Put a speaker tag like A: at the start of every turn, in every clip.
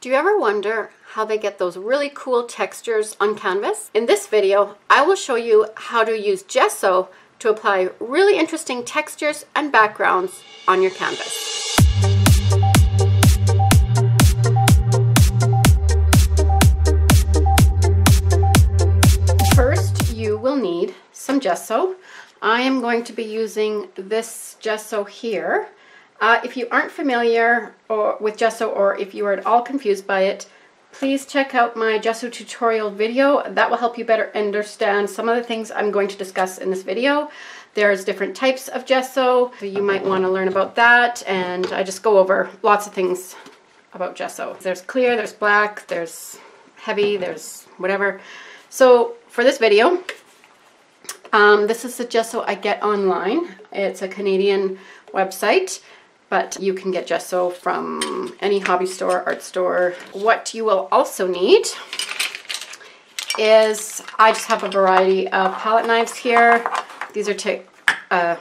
A: Do you ever wonder how they get those really cool textures on canvas? In this video, I will show you how to use gesso to apply really interesting textures and backgrounds on your canvas. First, you will need some gesso. I am going to be using this gesso here. Uh, if you aren't familiar or, with gesso or if you are at all confused by it, please check out my gesso tutorial video. That will help you better understand some of the things I'm going to discuss in this video. There's different types of gesso, so you might want to learn about that, and I just go over lots of things about gesso. There's clear, there's black, there's heavy, there's whatever. So for this video, um, this is the gesso I get online. It's a Canadian website but you can get gesso from any hobby store, art store. What you will also need is, I just have a variety of palette knives here. These are te uh,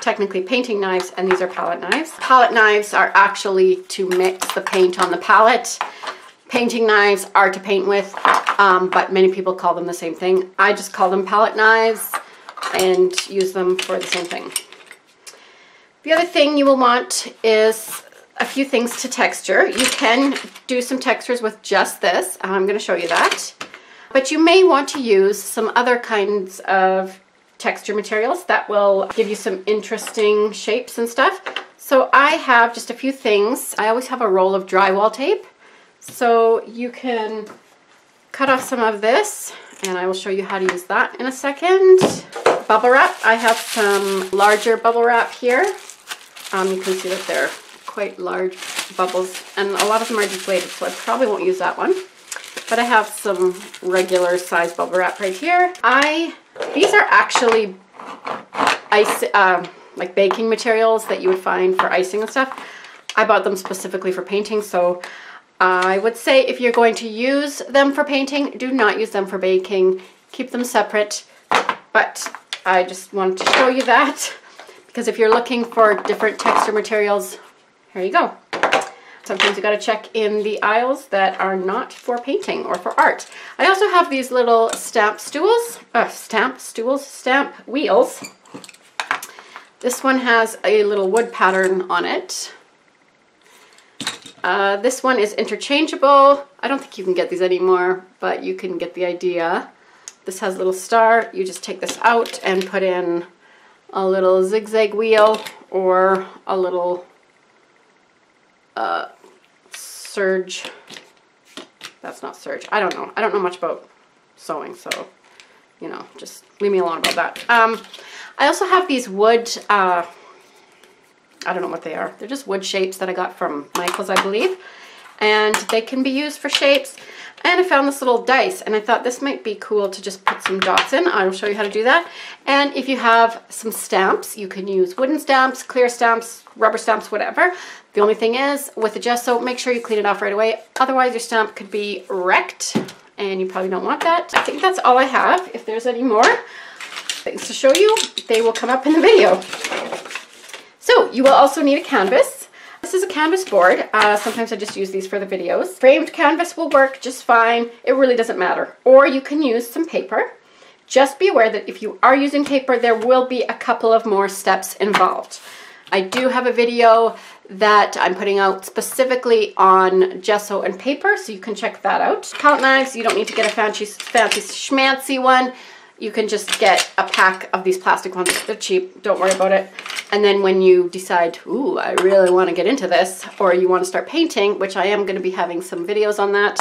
A: technically painting knives and these are palette knives. Palette knives are actually to mix the paint on the palette. Painting knives are to paint with, um, but many people call them the same thing. I just call them palette knives and use them for the same thing. The other thing you will want is a few things to texture. You can do some textures with just this. I'm going to show you that. But you may want to use some other kinds of texture materials that will give you some interesting shapes and stuff. So I have just a few things. I always have a roll of drywall tape. So you can cut off some of this and I will show you how to use that in a second. Bubble wrap. I have some larger bubble wrap here. Um, you can see that they're quite large bubbles and a lot of them are deflated so I probably won't use that one. But I have some regular size bubble wrap right here. I These are actually ice, uh, like baking materials that you would find for icing and stuff. I bought them specifically for painting so I would say if you're going to use them for painting, do not use them for baking. Keep them separate. But I just wanted to show you that. Because if you're looking for different texture materials, here you go. Sometimes you gotta check in the aisles that are not for painting or for art. I also have these little stamp stools, uh, stamp stools, stamp wheels. This one has a little wood pattern on it. Uh, this one is interchangeable. I don't think you can get these anymore, but you can get the idea. This has a little star. You just take this out and put in a little zigzag wheel or a little uh, serge. That's not serge. I don't know. I don't know much about sewing, so, you know, just leave me alone about that. Um, I also have these wood, uh, I don't know what they are. They're just wood shapes that I got from Michael's, I believe. And they can be used for shapes. And I found this little dice and I thought this might be cool to just put some dots in. I will show you how to do that. And if you have some stamps, you can use wooden stamps, clear stamps, rubber stamps, whatever. The only thing is with the gesso, make sure you clean it off right away. Otherwise your stamp could be wrecked and you probably don't want that. I think that's all I have. If there's any more things to show you, they will come up in the video. So you will also need a canvas. This is a canvas board. Uh, sometimes I just use these for the videos. Framed canvas will work just fine. It really doesn't matter. Or you can use some paper. Just be aware that if you are using paper, there will be a couple of more steps involved. I do have a video that I'm putting out specifically on gesso and paper, so you can check that out. Palette knives, you don't need to get a fancy, fancy schmancy one you can just get a pack of these plastic ones. They're cheap, don't worry about it. And then when you decide, ooh, I really want to get into this, or you want to start painting, which I am going to be having some videos on that,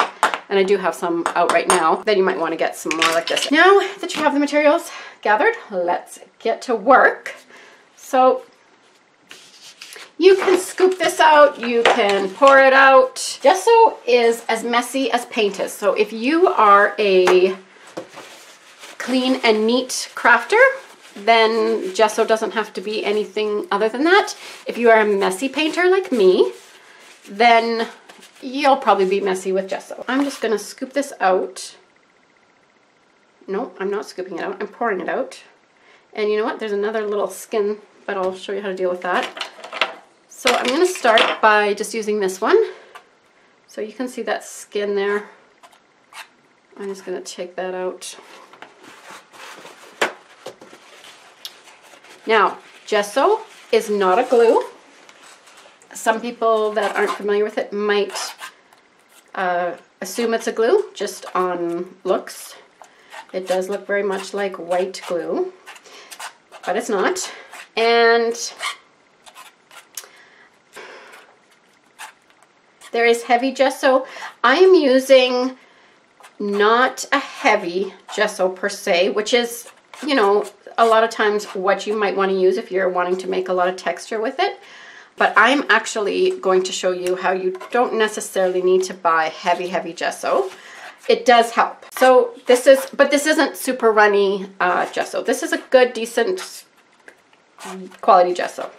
A: and I do have some out right now, then you might want to get some more like this. Now that you have the materials gathered, let's get to work. So you can scoop this out, you can pour it out. Gesso is as messy as paint is. So if you are a clean and neat crafter, then gesso doesn't have to be anything other than that. If you are a messy painter like me, then you'll probably be messy with gesso. I'm just gonna scoop this out. No, I'm not scooping it out, I'm pouring it out. And you know what, there's another little skin, but I'll show you how to deal with that. So I'm gonna start by just using this one. So you can see that skin there. I'm just gonna take that out. Now, gesso is not a glue. Some people that aren't familiar with it might uh, assume it's a glue just on looks. It does look very much like white glue, but it's not. And there is heavy gesso. I am using not a heavy gesso per se, which is, you know, a lot of times what you might want to use if you're wanting to make a lot of texture with it. But I'm actually going to show you how you don't necessarily need to buy heavy, heavy gesso. It does help. So this is, but this isn't super runny uh, gesso. This is a good, decent quality gesso.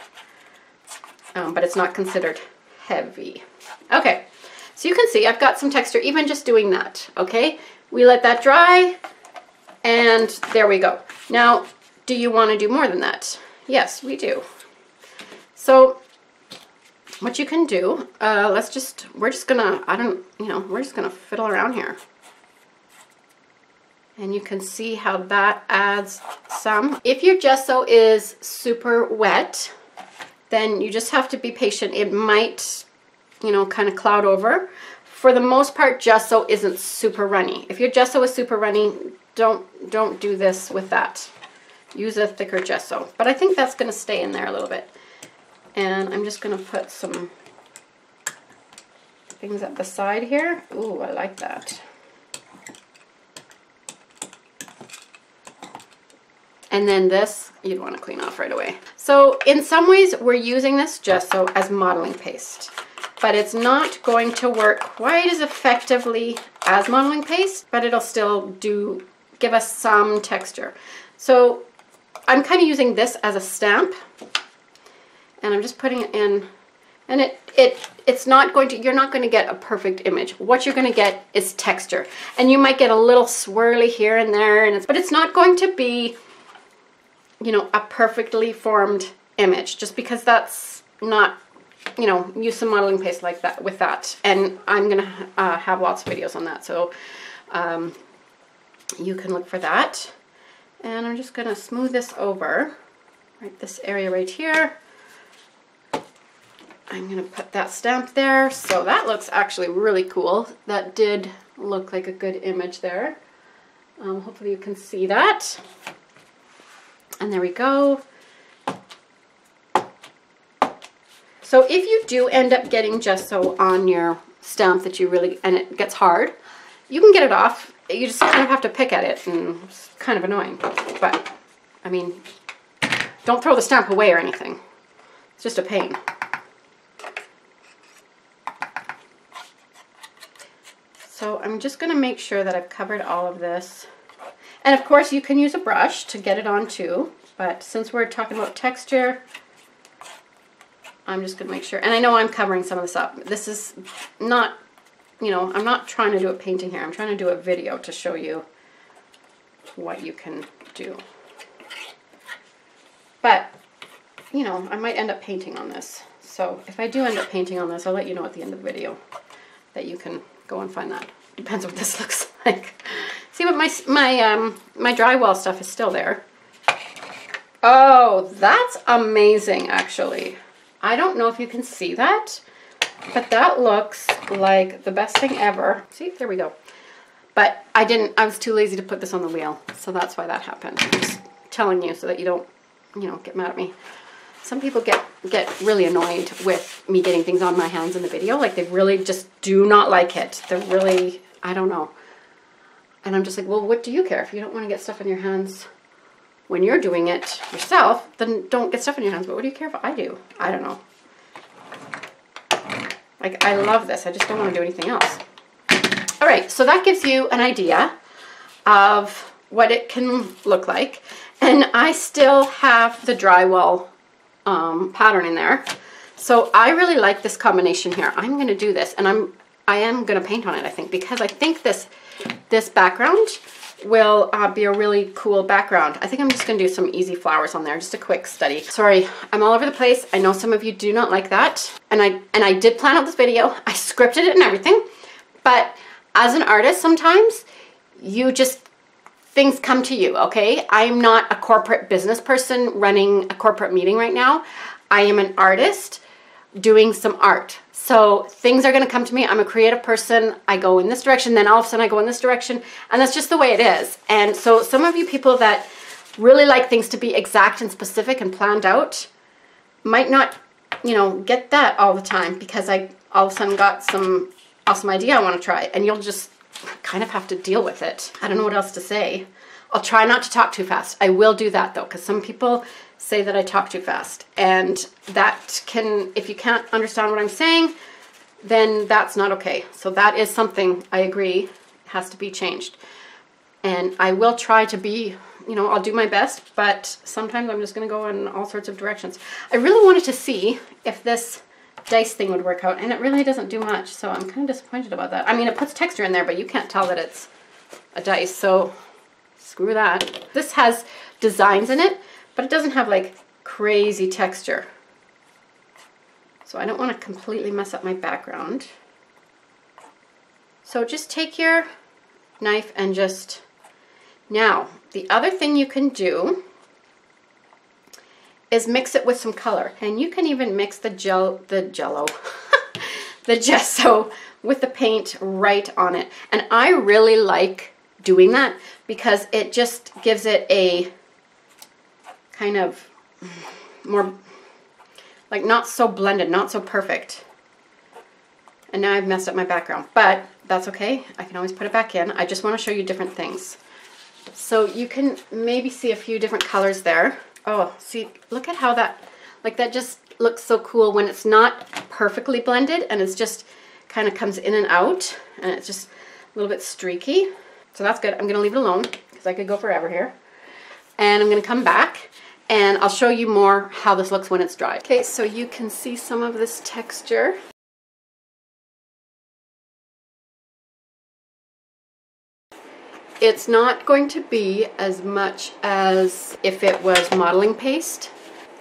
A: Um, but it's not considered heavy. Okay, so you can see I've got some texture even just doing that, okay? We let that dry and there we go. Now, do you want to do more than that? Yes, we do. So what you can do, uh, let's just, we're just gonna, I don't, you know, we're just gonna fiddle around here. And you can see how that adds some. If your gesso is super wet, then you just have to be patient. It might, you know, kind of cloud over. For the most part, gesso isn't super runny. If your gesso is super runny, don't, don't do this with that. Use a thicker gesso. But I think that's gonna stay in there a little bit. And I'm just gonna put some things at the side here. Ooh, I like that. And then this, you'd want to clean off right away. So in some ways, we're using this gesso as modeling paste, but it's not going to work quite as effectively as modeling paste, but it'll still do give us some texture. So I'm kind of using this as a stamp and I'm just putting it in and it it it's not going to you're not going to get a perfect image. What you're going to get is texture and you might get a little swirly here and there and it's but it's not going to be you know a perfectly formed image just because that's not you know use some modeling paste like that with that. And I'm gonna uh, have lots of videos on that so um, you can look for that and I'm just gonna smooth this over right this area right here I'm gonna put that stamp there. So that looks actually really cool. That did look like a good image there. Um, hopefully you can see that. And there we go. So if you do end up getting gesso on your stamp that you really, and it gets hard, you can get it off. You just kind of have to pick at it and it's kind of annoying. But, I mean, don't throw the stamp away or anything. It's just a pain. So I'm just going to make sure that I've covered all of this. And of course you can use a brush to get it on too, but since we're talking about texture, I'm just going to make sure. And I know I'm covering some of this up. This is not, you know, I'm not trying to do a painting here. I'm trying to do a video to show you what you can do. But, you know, I might end up painting on this. So if I do end up painting on this, I'll let you know at the end of the video that you can go and find that. Depends what this looks like. See what my, my, um, my drywall stuff is still there. Oh, that's amazing, actually. I don't know if you can see that, but that looks like the best thing ever. See, there we go. But I didn't, I was too lazy to put this on the wheel, so that's why that happened. I'm just telling you so that you don't, you know, get mad at me some people get get really annoyed with me getting things on my hands in the video. Like they really just do not like it. They're really, I don't know. And I'm just like, well, what do you care? If you don't want to get stuff in your hands when you're doing it yourself, then don't get stuff in your hands. But what do you care if I do? I don't know. Like, I love this. I just don't want to do anything else. All right, so that gives you an idea of what it can look like. And I still have the drywall um, pattern in there. So I really like this combination here. I'm going to do this and I'm I am going to paint on it, I think, because I think this, this background will uh, be a really cool background. I think I'm just to do some easy flowers on there, just a quick study. Sorry, I'm all over the place. I know some of you do not like that. And I, and I did plan out this video. I scripted it and everything. But as an artist, sometimes you just, things come to you, okay? I'm not a corporate business person running a corporate meeting right now. I am an artist doing some art. So things are going to come to me. I'm a creative person. I go in this direction, then all of a sudden I go in this direction, and that's just the way it is. And so some of you people that really like things to be exact and specific and planned out might not, you know, get that all the time because I all of a sudden got some awesome idea I want to try, and you'll just kind of have to deal with it. I don't know what else to say. I'll try not to talk too fast. I will do that though, because some people say that I talk too fast. And that can, if you can't understand what I'm saying, then that's not okay. So that is something I agree has to be changed. And I will try to be, you know, I'll do my best, but sometimes I'm just going to go in all sorts of directions. I really wanted to see if this dice thing would work out, and it really doesn't do much, so I'm kind of disappointed about that. I mean, it puts texture in there, but you can't tell that it's a dice, so screw that. This has designs in it, but it doesn't have like crazy texture. So I don't want to completely mess up my background. So just take your knife and just, now the other thing you can do is mix it with some color. And you can even mix the gel, the jello, the gesso with the paint right on it. And I really like doing that because it just gives it a kind of more, like not so blended, not so perfect. And now I've messed up my background, but that's okay. I can always put it back in. I just want to show you different things. So you can maybe see a few different colors there. Oh, see, look at how that, like that just looks so cool when it's not perfectly blended and it's just kind of comes in and out and it's just a little bit streaky. So that's good. I'm going to leave it alone because I could go forever here. And I'm going to come back and I'll show you more how this looks when it's dry. Okay, so you can see some of this texture. It's not going to be as much as if it was modeling paste.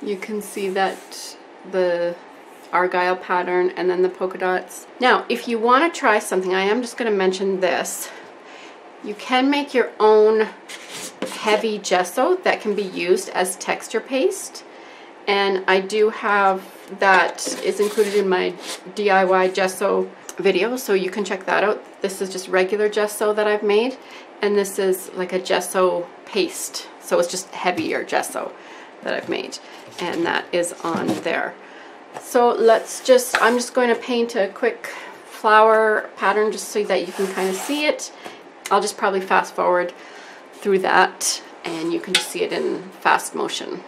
A: You can see that the argyle pattern and then the polka dots. Now, if you want to try something, I am just going to mention this. You can make your own heavy gesso that can be used as texture paste. And I do have that is included in my DIY gesso video, so you can check that out. This is just regular gesso that I've made, and this is like a gesso paste. So it's just heavier gesso that I've made, and that is on there. So let's just, I'm just going to paint a quick flower pattern just so that you can kind of see it. I'll just probably fast forward through that and you can see it in fast motion.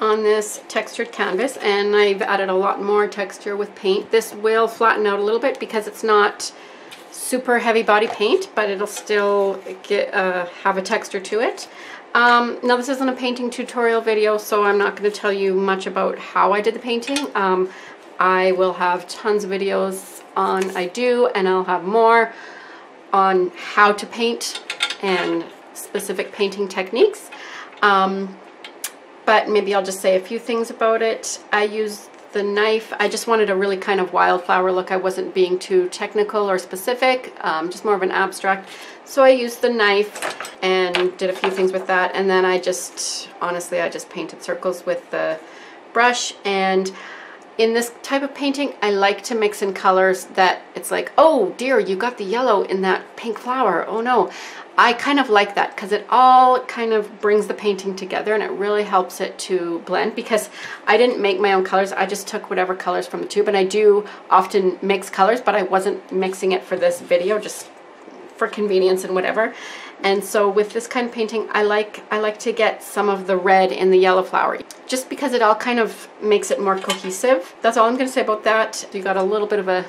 A: On this textured canvas and I've added a lot more texture with paint. This will flatten out a little bit because it's not super heavy body paint, but it'll still get uh, have a texture to it. Um, now this isn't a painting tutorial video, so I'm not going to tell you much about how I did the painting. Um, I will have tons of videos on I do, and I'll have more on how to paint and specific painting techniques. Um, but maybe I'll just say a few things about it. I used the knife. I just wanted a really kind of wildflower look. I wasn't being too technical or specific, um, just more of an abstract. So I used the knife and did a few things with that. And then I just, honestly, I just painted circles with the brush. And in this type of painting, I like to mix in colors that it's like, oh dear, you got the yellow in that pink flower. Oh no. I kind of like that because it all kind of brings the painting together and it really helps it to blend because I didn't make my own colors. I just took whatever colors from the tube and I do often mix colors, but I wasn't mixing it for this video just for convenience and whatever. And so with this kind of painting, I like I like to get some of the red in the yellow flower just because it all kind of makes it more cohesive. That's all I'm going to say about that. You got a little bit of a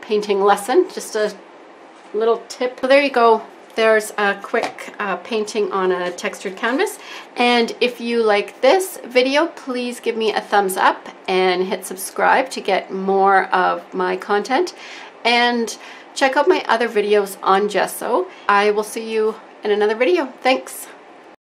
A: painting lesson, just a little tip. So there you go there's a quick uh, painting on a textured canvas. And if you like this video, please give me a thumbs up and hit subscribe to get more of my content. And check out my other videos on gesso. I will see you in another video. Thanks.